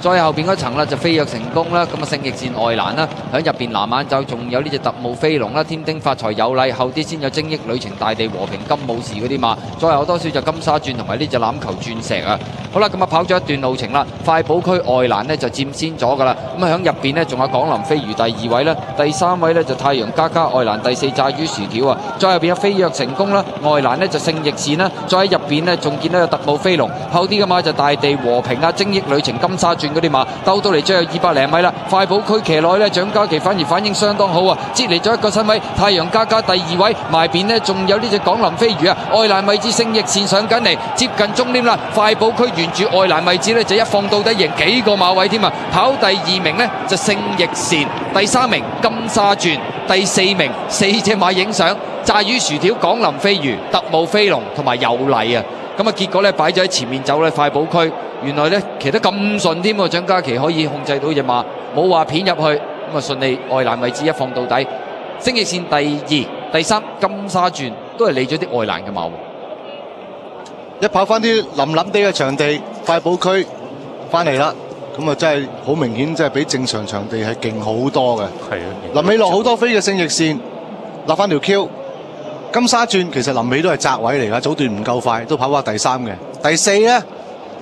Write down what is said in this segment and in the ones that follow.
再後邊嗰層啦就飛躍成功啦，咁啊勝翼戰外欄啦，喺入邊藍眼罩仲有呢隻特務飛龍啦，天丁發財有禮，後啲先有精益旅程大地和平金武士嗰啲馬，再後多少就金沙鑽同埋呢隻欖球鑽石啊！好啦，咁啊跑咗一段路程啦，快寶區外欄呢就佔先咗噶啦，咁啊喺入邊呢仲有港林飛魚第二位啦，第三位呢就太陽加加外欄第四炸魚薯條啊，再後邊有飛躍成功啦，外欄呢就勝翼線啦，再喺入邊呢仲見到有特務飛龍，後啲嘅馬就大地和平啊、精益旅程、金沙鑽嗰啲馬，兜到嚟最後二百零米啦，快寶區騎內呢，蔣嘉琪反而反應相當好啊，接嚟咗一個身位，太陽加加第二位，埋邊呢仲有呢隻港林飛魚啊，外欄位置勝翼線上緊嚟，接近終點啦，快寶區沿住外欄位置呢，就一放到底贏幾個馬位添啊，跑第二名呢，就勝翼線，第三名金沙鑽，第四名四隻馬影相，炸魚薯條、港林飛魚、特務飛龍同埋有禮啊！咁啊，結果咧擺咗喺前面走咧，快寶區。原來咧騎得咁順添喎，張嘉琪可以控制到只馬，冇話片入去，咁啊順利外欄位置一放到底，升翼線第二、第三金沙轉都係理咗啲外欄嘅馬喎。一跑翻啲冧冧地嘅場地，快寶區翻嚟啦，咁啊真係好明顯，真係比正常場地係勁好多嘅。係啊，臨尾落好多飛嘅勝翼線，立翻條 Q。金沙轉其實臨尾都係窄位嚟㗎，早段唔夠快，都跑翻第三嘅。第四呢，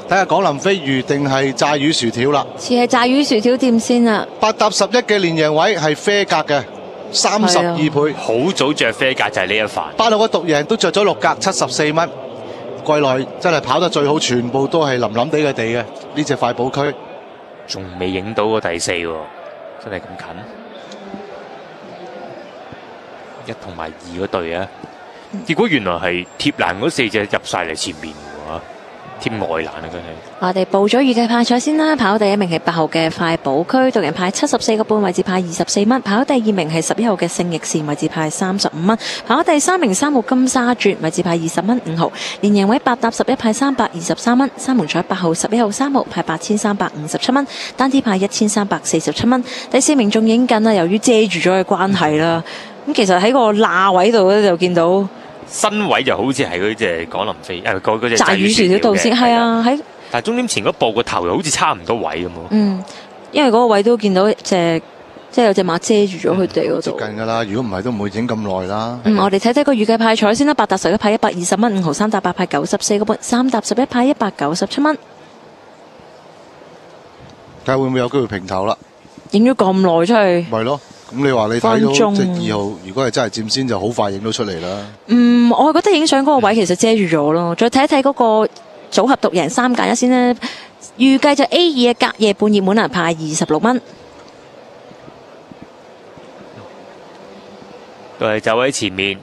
睇下港林飛魚定係炸魚薯條啦。似係炸魚薯條店先啊！八搭十一嘅連贏位係啡格嘅，三十二倍。好早着啡格就係呢一範。八路嘅獨贏都着咗六格，七十四蚊。季內真係跑得最好，全部都係淋淋地嘅地嘅呢只快寶區。仲未影到個第四喎，真係咁近。一同埋二嗰隊啊，結果原來係貼欄嗰四隻入晒嚟前面喎，貼外欄啊，真係。我哋報咗預計派彩先啦，跑第一名係八號嘅快寶區，獨人派七十四個半，位置派二十四蚊；跑第二名係十一號嘅勝翼線，位置派三十五蚊；跑第三名三號金沙鑽，位置派二十蚊五毫；連贏位八搭十一派三百二十三蚊；三門彩八號、十一號、三號派八千三百五十七蚊；單支派一千三百四十七蚊；第四名仲影緊啊，由於遮住咗嘅關係啦，咁其實喺個罅位度咧就見到身位就好似係嗰隻港林飛，誒嗰嗰隻炸魚薯條道先係啊，喺。但係終點前嗰步個頭又好似差唔多位咁喎。嗯，因為嗰個位都見到隻即係有隻馬遮住咗佢哋嗰度接度。近㗎啦，如果唔係都唔會整咁耐啦。嗯，我哋睇睇個預計派彩先啦，八搭十一派一百二十蚊，五毫三搭八派九十四個半，三搭十一派一百九十七蚊。睇下會唔會有機會平頭啦？影咗咁耐出去，咪咯，咁你話你睇到即係二號，如果係真係佔先，就好快影到出嚟啦。嗯，我係覺得影相嗰個位其實遮住咗咯。再睇一睇嗰個組合獨贏三揀一先啦，預計就 A 二嘅隔夜半熱門啊，派二十六蚊。都係走喺前面，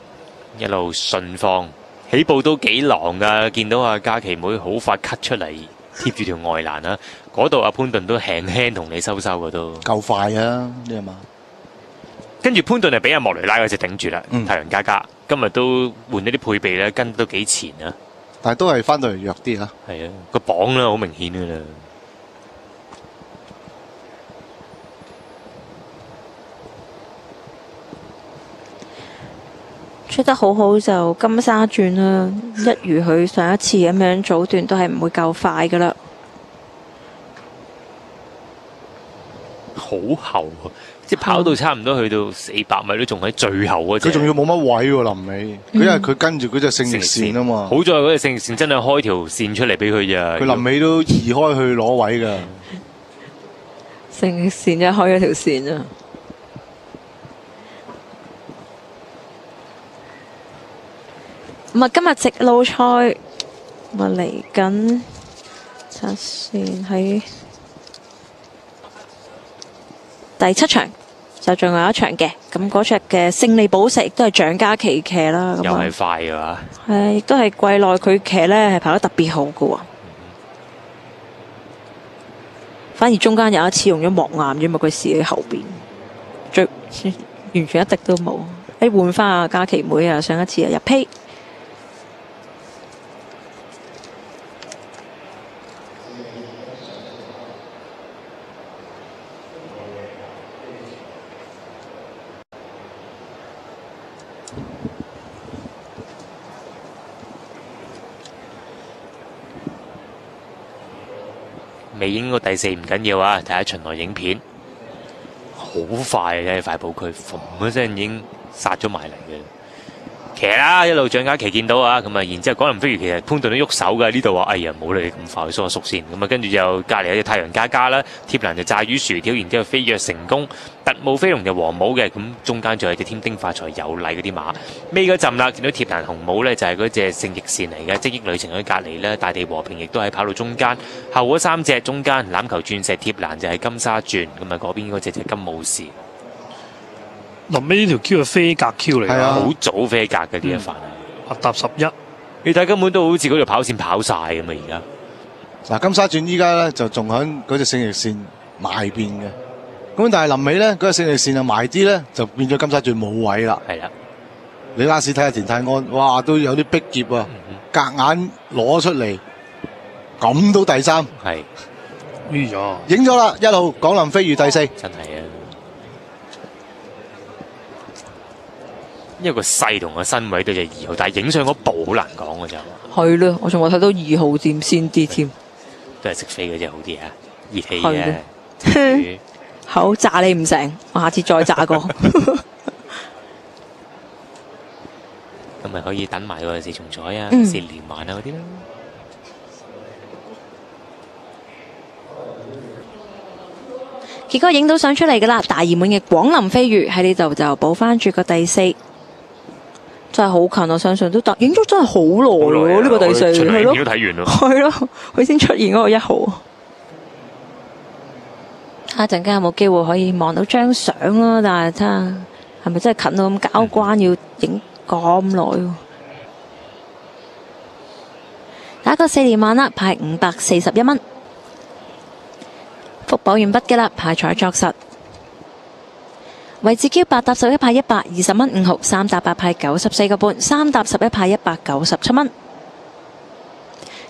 一路順放，起步都幾狼噶。見到阿嘉琪妹好快 cut 出嚟，貼住條外欄啦。嗰度阿潘頓都輕輕同你收收嘅都。夠快啊！呢係嘛？跟住潘頓係俾阿莫雷拉嗰只頂住啦。嗯太陽加加今日都換咗啲配備咧，跟都幾前啊。但係都係翻到嚟弱啲啊。係啊，個磅咧好明顯噶啦。出得好好就金沙轉啦，一如佢上一次咁樣早段都係唔會夠快噶啦。好後啊！即係跑到差唔多去到四百米都仲喺最後嗰隻。佢仲要冇乜位喎，臨尾。佢因為佢跟住嗰隻勝翼線啊嘛，好在嗰隻勝線真係開條線出嚟俾佢啫。佢臨尾都移開去攞位㗎。成線一開咗條線啊！咁啊，今日直路賽，咁啊嚟緊拆線喺第七場，就仲有一場嘅。咁嗰只嘅勝利寶石亦都係蔣家琪騎啦。又係，快嘅話，係亦都係季內佢騎呢係跑得特別好嘅喎。反而中間有一次用咗莫岩，因為佢試喺後邊，最完全一滴都冇。誒換翻阿嘉琪妹啊，上一次啊入批。未影過第四唔緊要啊，睇下巡邏影片，好快嘅快步，佢，嘣一聲已經殺咗埋嚟嘅。騎啦，一路蔣家琪見到啊，咁啊，然之後港林飛如其實潘頓都喐手嘅，呢度話哎呀冇你咁快縮一縮先，咁啊跟住就隔離有隻太陽加加啦，貼蘭就炸魚薯條，然之後飛躍成功，特務飛龍就黃帽嘅，咁中間仲有隻添丁發財有禮嗰啲馬，尾嗰陣啦，見到貼蘭紅帽呢，就係嗰隻聖翼線嚟嘅，積益旅程喺隔離呢，大地和平亦都喺跑道中間，後嗰三隻中間欖球鑽石貼蘭就係金沙轉，咁啊嗰邊嗰隻就金武士，臨尾呢條 Q 係飛格 Q 嚟㗎，係啊。好早飛格嘅呢一範。八搭十一，你睇根本都好似嗰條跑線跑晒咁啊！而家。嗱，金沙轉依家咧就仲喺嗰隻聖翼線埋邊嘅，咁但係臨尾咧嗰隻聖翼線啊埋啲咧，就變咗金沙轉冇位啦。係啦，你拉屎睇下田泰安，哇都有啲逼劫啊，夾硬攞出嚟，咁都第三，係。哎呀，影咗啦，一號港林飛魚第四。真係啊！因為個勢同個身位都係二號，但係影相嗰步好難講嘅就，係咯，我仲話睇到二號佔先啲添。都係識飛嗰只好啲啊，熱氣嘅嘅。好炸你唔成，我下次再炸過。咁咪可以等埋個四重彩啊、嗯四連環啊嗰啲啦。結果影到相出嚟噶啦，大熱門嘅廣林飛魚喺呢度就補翻住個第四，真係好近，我相信都得。影咗真係好耐喎，呢個第四係咯巡邏影片，都睇完咯。係咯，佢先出現嗰個一號。睇下陣間有冇機會可以望到張相咯，但係睇下係咪真係近到咁交關，要影咁耐喎。打個四連萬啦，派五百四十一蚊。福保完畢嘅啦，派彩作實。位置 Q 八搭十一派一百二十蚊五毫，三搭八派九十四個半，三搭十一派一百九十七蚊。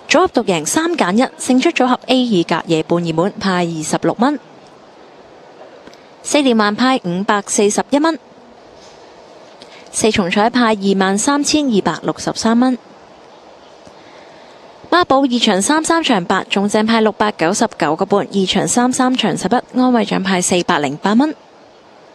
組合獨贏三揀一，勝出組合 A 二隔夜半二門派二十六蚊，四連環派五百四十一蚊，四重彩派二萬三千二百六十三蚊。孖寶二場三三場八，中正派六百九十九個半，二場三三場十一，安慰獎派四百零八蚊。